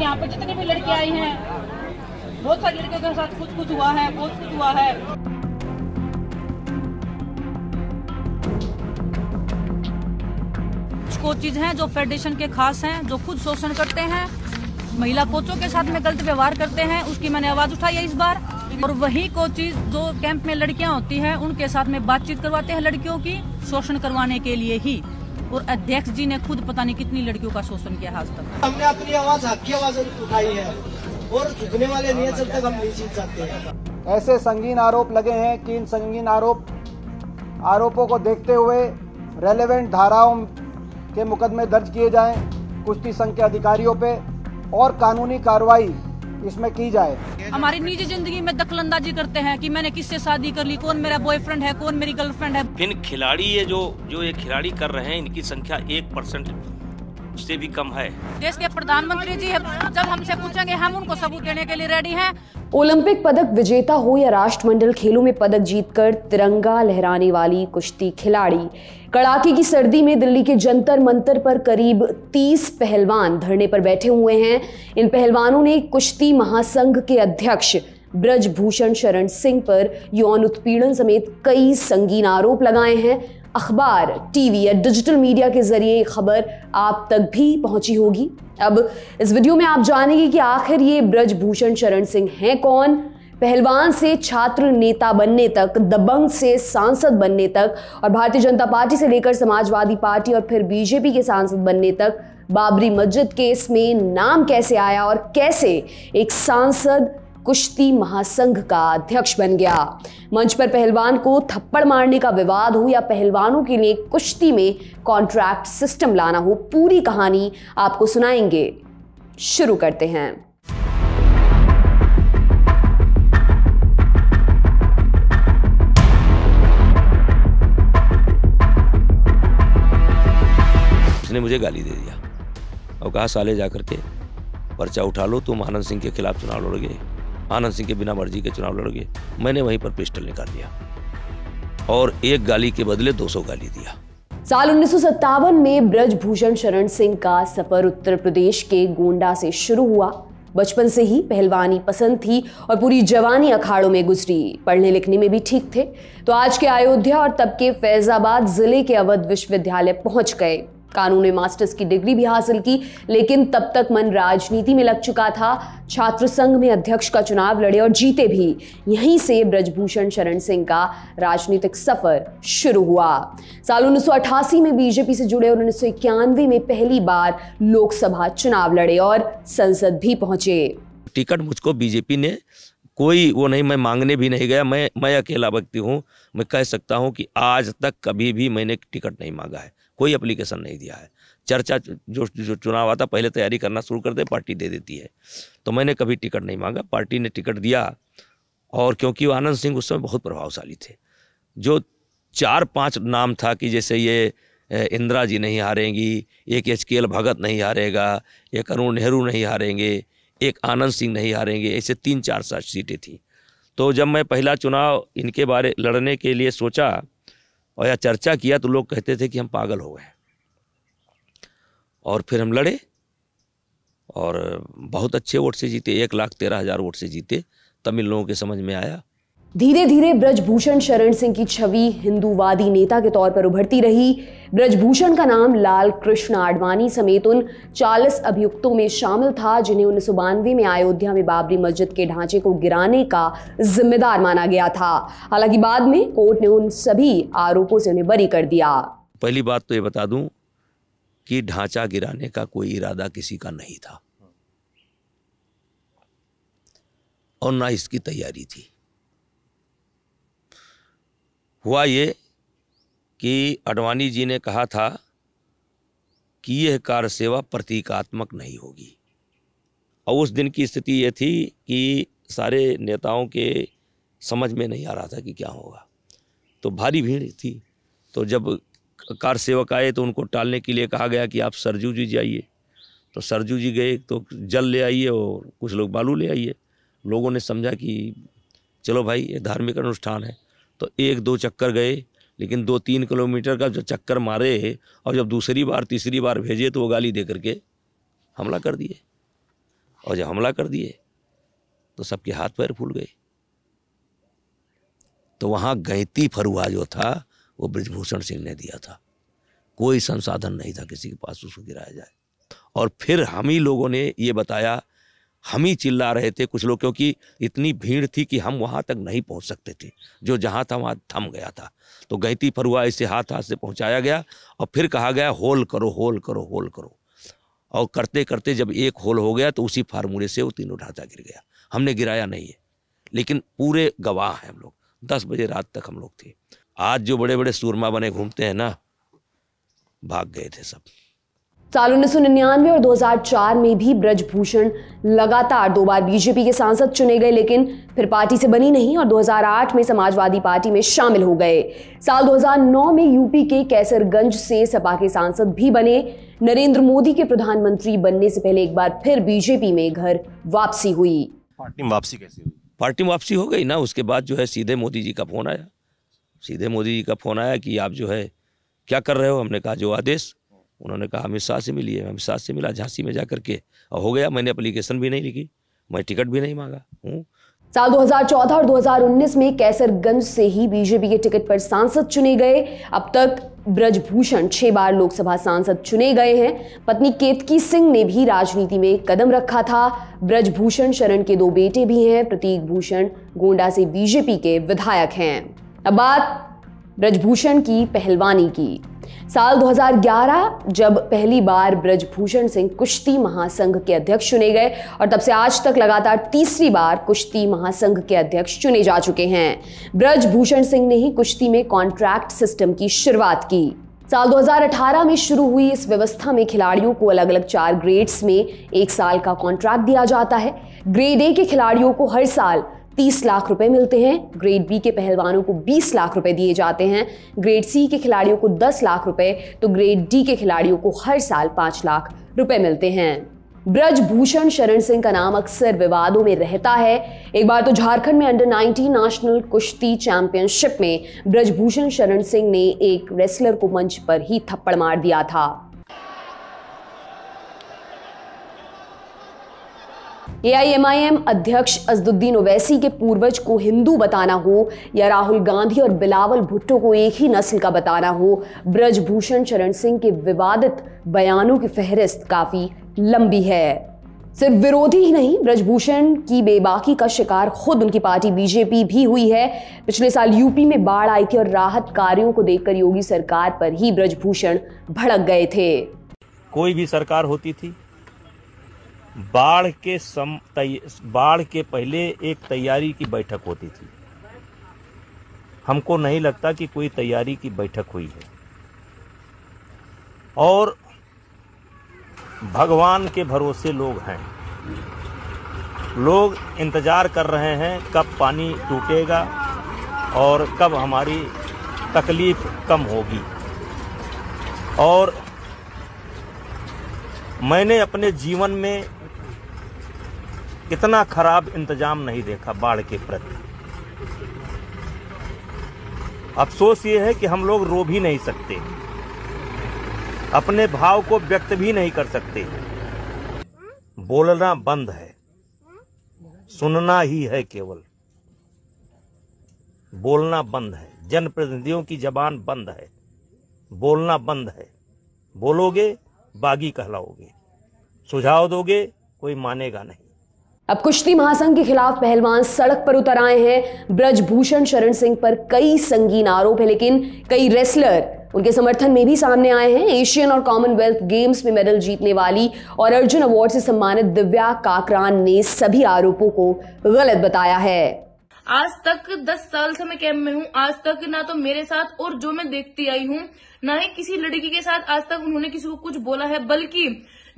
यहाँ पे जितनी भी लड़कियाँ आई हैं, बहुत सारी लड़कियों के साथ कुछ कुछ हुआ है बहुत कुछ हुआ है। कोचिज हैं जो फेडरेशन के खास हैं, जो खुद शोषण करते हैं, महिला कोचों के साथ में गलत व्यवहार करते हैं, उसकी मैंने आवाज़ उठाई है इस बार। और वही कोचिज जो कैंप में लड़कियाँ होती हैं, उनके साथ में बातचीत करवाते हैं लड़कियों की शोषण करवाने के लिए ही। और अध्यक्ष जी ने खुद पता नहीं कितनी लड़कियों का शोषण किया है आज तक। हमने अपनी आवाज़ हक की आवाज़ उठाई है और झुकने वाले नहीं है जब तक हम नहीं जीत सकते हैं। ऐसे संगीन आरोप लगे हैं कि इन संगीन आरोप आरोपों को देखते हुए रेलेवेंट धाराओं के मुकदमे दर्ज किए जाएँ कुश्ती संघ के अधिकारियों पे और कानूनी कार्रवाई इसमें की जाए। हमारी निजी ज़िंदगी में दखलंदाजी करते हैं कि मैंने किससे शादी कर ली कौन मेरा बॉयफ्रेंड है कौन मेरी गर्लफ्रेंड है। फिर खिलाड़ी ये जो जो ये खिलाड़ी कर रहे हैं इनकी संख्या एक परसेंट से भी कम है। देश के प्रधानमंत्री जी जब हमसे पूछेंगे हम उनको सबूत देने के लिए रेडी हैं। ओलंपिक पदक विजेता हो या राष्ट्रमंडल खेलों में पदक जीतकर तिरंगा लहराने वाली कुश्ती खिलाड़ी। कड़ाके की सर्दी में दिल्ली के जंतर मंतर पर करीब 30 पहलवान धरने पर बैठे हुए हैं। इन पहलवानों ने कुश्ती महासंघ के अध्यक्ष ब्रजभूषण शरण सिंह पर यौन उत्पीड़न समेत कई संगीन आरोप लगाए हैं। अखबार, टीवी या डिजिटल मीडिया के ज़रिए खबर आप तक भी पहुँची होगी। अब इस वीडियो में आप जानेंगे कि आखिर ये ब्रजभूषण शरण सिंह हैं कौन? पहलवान से छात्र नेता बनने तक, दबंग से सांसद बनने तक और भारतीय जनता पार्टी से लेकर समाजवादी पार्टी और फिर बीजेपी के सांसद बनने तक, बाबरी मस्जिद केस में नाम कैसे आया और कैसे एक सांसद कुश्ती महासंघ का अध्यक्ष बन गया। मंच पर पहलवान को थप्पड़ मारने का विवाद हो या पहलवानों के लिए कुश्ती में कॉन्ट्रैक्ट सिस्टम लाना हो, पूरी कहानी आपको सुनाएँगे। शुरू करते हैं। उसने मुझे गाली दे दिया। और कहा, साले, जा करके पर्चा उठा लो, तुम आनंद सिंह के खिलाफ चुनाव लड़ोगे। आनंद सिंह के बिना मर्ज़ी के चुनाव लड़ोगे मैंने वहीं पर पिस्टल निकाल लिया और एक गाली के बदले 200 गाली दिया। साल उन्नीस में ब्रजभूषण शरण सिंह का सफ़र उत्तर प्रदेश के गोंडा से शुरू हुआ। बचपन से ही पहलवानी पसंद थी और पूरी जवानी अखाड़ों में गुजरी। पढ़ने लिखने में भी ठीक थे। तो आज के अयोध्या और तब के फैजाबाद ज़िले के अवध विश्वविद्यालय पहुँच गए। कानून में मास्टर्स की डिग्री भी हासिल की, लेकिन तब तक मन राजनीति में लग चुका था। छात्र संघ में अध्यक्ष का चुनाव लड़े और जीते भी। यहीं से ब्रजभूषण शरण सिंह का राजनीतिक सफ़र शुरू हुआ। साल उन्नीस सौ अठासी में बीजेपी से जुड़े और उन्नीस सौ इक्यानवे में पहली बार लोकसभा चुनाव लड़े और संसद भी पहुँचे। टिकट मुझको बीजेपी ने कोई वो नहीं, मैं मांगने भी नहीं गया, मैं मैं अकेला व्यक्ति हूँ। मैं कह सकता हूँ कि आज तक कभी भी मैंने टिकट नहीं मांगा है, कोई एप्लीकेशन नहीं दिया है। चर्चा जो जो चुनाव आता, पहले तैयारी करना शुरू कर दे, पार्टी दे देती है। तो मैंने कभी टिकट नहीं मांगा, पार्टी ने टिकट दिया, और क्योंकि वो आनंद सिंह उस समय बहुत प्रभावशाली थे। जो चार पाँच नाम था कि जैसे ये इंदिरा जी नहीं हारेंगी, एक एच के एल भगत नहीं हारेगा, एक अरुण नेहरू नहीं हारेंगे एक आनंद सिंह नहीं हारेंगे, ऐसे तीन चार सात सीटें थी। तो जब मैं पहला चुनाव इनके बारे लड़ने के लिए सोचा और या चर्चा किया तो लोग कहते थे कि हम पागल हो गए और फिर हम लड़े और बहुत अच्छे वोट से जीते, एक लाख तेरह हज़ार वोट से जीते तमिल लोगों के समझ में आया धीरे धीरे ब्रजभूषण शरण सिंह की छवि हिंदूवादी नेता के तौर पर उभरती रही। ब्रजभूषण का नाम लाल कृष्ण आडवाणी समेत उन 40 अभियुक्तों में शामिल था, जिन्हें उन्नीस सौ बानवे में अयोध्या में बाबरी मस्जिद के ढांचे को गिराने का जिम्मेदार माना गया था। हालाँकि बाद में कोर्ट ने उन सभी आरोपों से उन्हें बरी कर दिया। पहली बात तो ये बता दूँ कि ढांचा गिराने का कोई इरादा किसी का नहीं था। और ना इसकी तैयारी थी। हुआ ये कि अडवाणी जी ने कहा था कि यह कार्य सेवा प्रतीकात्मक नहीं होगी। और उस दिन की स्थिति ये थी कि सारे नेताओं के समझ में नहीं आ रहा था कि क्या होगा। तो भारी भीड़ थी। तो जब कार सेवक आए तो उनको टालने के लिए कहा गया कि आप सरजू जी जाइए। तो सरजू जी गए तो जल ले आइए और कुछ लोग बालू ले आइए। लोगों ने समझा कि चलो भाई, ये धार्मिक अनुष्ठान है। तो एक दो चक्कर गए, लेकिन दो तीन किलोमीटर का जो चक्कर मारे और जब दूसरी बार, तीसरी बार भेजे तो वो गाली दे करके हमला कर दिए। और जब हमला कर दिए तो सबके हाथ पैर फूल गए। तो वहाँ गैती फरुआ जो था, वो ब्रजभूषण सिंह ने दिया था। कोई संसाधन नहीं था किसी के पास उसको गिराया जाए। और फिर हम ही लोगों ने ये बताया हम ही चिल्ला रहे थे कुछ लोग, क्योंकि इतनी भीड़ थी कि हम वहाँ तक नहीं पहुँच सकते थे, जो जहाँ था वहाँ थम गया था। तो गैती फरुआ इसे हाथ हाथ से पहुँचाया गया, और फिर कहा गया, होल करो होल करो होल करो। और करते करते जब एक होल हो गया तो उसी फार्मूले से वो तीनों ढांचा गिर गया। हमने गिराया नहीं है, लेकिन पूरे गवाह हैं हम लोग। दस बजे रात तक हम लोग थे। आज जो बड़े बड़े सूरमा बने घूमते हैं ना, भाग गए थे सब। साल उन्नीस सौ निन्यानवे और 2004 में भी ब्रजभूषण लगातार दो बार बीजेपी के सांसद चुने गए लेकिन फिर पार्टी से बनी नहीं और 2008 में समाजवादी पार्टी में शामिल हो गए। साल 2009 में यूपी के कैसरगंज से सपा के सांसद भी बने। नरेंद्र मोदी के प्रधानमंत्री बनने से पहले एक बार फिर बीजेपी में घर वापसी हुई। पार्टी में वापसी कैसी हुई? पार्टी में वापसी हो गई ना उसके बाद जो है सीधे मोदी जी का फ़ोन आया। सीधे मोदी जी का फ़ोन आया कि आप जो है क्या कर रहे हो? हमने कहा जो आदेश उन्होंने कहा अमित शाह से मिलिए अमित शाह से मिला, झांसी में जा करके और हो गया, मैंने अप्लीकेशन भी नहीं लिखी, मैं टिकट भी नहीं मांगा। हूँ। साल 2014 और 2019 में कैसरगंज से ही बीजेपी के टिकट पर सांसद चुने गए। अब तक ब्रजभूषण छह बार लोकसभा सांसद चुने गए हैं। पत्नी केतकी सिंह ने भी राजनीति में कदम रखा था। ब्रजभूषण शरण के दो बेटे भी हैं। प्रतीक भूषण गोंडा से बीजेपी के विधायक हैं। अब बात ब्रजभूषण की पहलवानी की। साल 2011 जब पहली बार ब्रजभूषण सिंह कुश्ती महासंघ के अध्यक्ष चुने गए और तब से आज तक लगातार तीसरी बार कुश्ती महासंघ के अध्यक्ष चुने जा चुके हैं। ब्रजभूषण सिंह ने ही कुश्ती में कॉन्ट्रैक्ट सिस्टम की शुरुआत की। साल 2018 में शुरू हुई इस व्यवस्था में खिलाड़ियों को अलग अलग चार ग्रेड्स में एक साल का कॉन्ट्रैक्ट दिया जाता है। ग्रेड ए के खिलाड़ियों को हर साल तीस लाख रुपए मिलते हैं। ग्रेड बी के पहलवानों को बीस लाख रुपए दिए जाते हैं। ग्रेड सी के खिलाड़ियों को दस लाख रुपए। तो ग्रेड डी के खिलाड़ियों को हर साल पाँच लाख रुपए मिलते हैं। ब्रजभूषण शरण सिंह का नाम अक्सर विवादों में रहता है। एक बार तो झारखंड में अंडर 19 नेशनल कुश्ती चैंपियनशिप में ब्रजभूषण शरण सिंह ने एक रेसलर को मंच पर ही थप्पड़ मार दिया था। एआईएमआईएम अध्यक्ष अजदुद्दीन ओवैसी के पूर्वज को हिंदू बताना हो या राहुल गांधी और बिलावल भुट्टो को एक ही नस्ल का बताना हो, ब्रजभूषण चरण सिंह के विवादित बयानों की फहरिस्त काफ़ी लंबी है। सिर्फ़ विरोधी ही नहीं, ब्रजभूषण की बेबाकी का शिकार खुद उनकी पार्टी बीजेपी भी हुई है। पिछले साल यूपी में बाढ़ आई थी और राहत कार्यों को देखकर योगी सरकार पर ही ब्रजभूषण भड़क गए थे। कोई भी सरकार होती थी बाढ़ के सम बाढ़ के पहले एक तैयारी की बैठक होती थी। हमको नहीं लगता कि कोई तैयारी की बैठक हुई है। और भगवान के भरोसे लोग हैं। लोग इंतज़ार कर रहे हैं कब पानी टूटेगा और कब हमारी तकलीफ़ कम होगी। और मैंने अपने जीवन में इतना खराब इंतज़ाम नहीं देखा बाढ़ के प्रति। अफसोस ये है कि हम लोग रो भी नहीं सकते। अपने भाव को व्यक्त भी नहीं कर सकते। बोलना बंद है। सुनना ही है केवल। बोलना बंद है। जनप्रतिनिधियों की जबान बंद है। बोलना बंद है। बोलोगे, बागी कहलाओगे। सुझाव दोगे, कोई मानेगा नहीं। अब कुश्ती महासंघ के खिलाफ पहलवान सड़क पर उतर आए हैं। ब्रजभूषण शरण सिंह पर कई संगीन आरोप है, लेकिन कई रेसलर उनके समर्थन में भी सामने आए हैं। एशियन और कॉमनवेल्थ गेम्स में मेडल जीतने वाली और अर्जुन अवार्ड से सम्मानित दिव्या काकरान ने सभी आरोपों को गलत बताया है। आज तक दस साल से मैं कैंप में हूँ। आज तक ना तो मेरे साथ और जो मैं देखती आई हूँ, ना ही किसी लड़की के साथ आज तक उन्होंने किसी को कुछ बोला है, बल्कि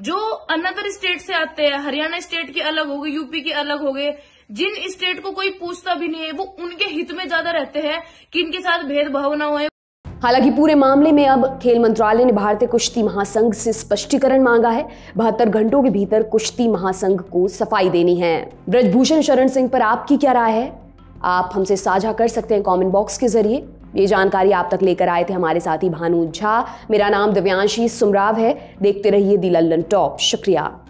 जो अनदर स्टेट से आते हैं, हरियाणा स्टेट के अलग हो गए यूपी के अलग हो गए, जिन स्टेट को कोई पूछता भी नहीं है, वो उनके हित में ज़्यादा रहते हैं कि इनके साथ भेदभाव ना हो हालाँकि पूरे मामले में अब खेल मंत्रालय ने भारतीय कुश्ती महासंघ से स्पष्टीकरण मांगा है। बहत्तर घंटों के भीतर कुश्ती महासंघ को सफ़ाई देनी है। ब्रजभूषण शरण सिंह पर आपकी क्या राय है? आप हमसे साझा कर सकते हैं कमेंट बॉक्स के ज़रिए। ये जानकारी आप तक लेकर आए थे हमारे साथी भानु झा। मेरा नाम दिव्यांशी सुमराव है। देखते रहिए दी लल्लन टॉप। शुक्रिया।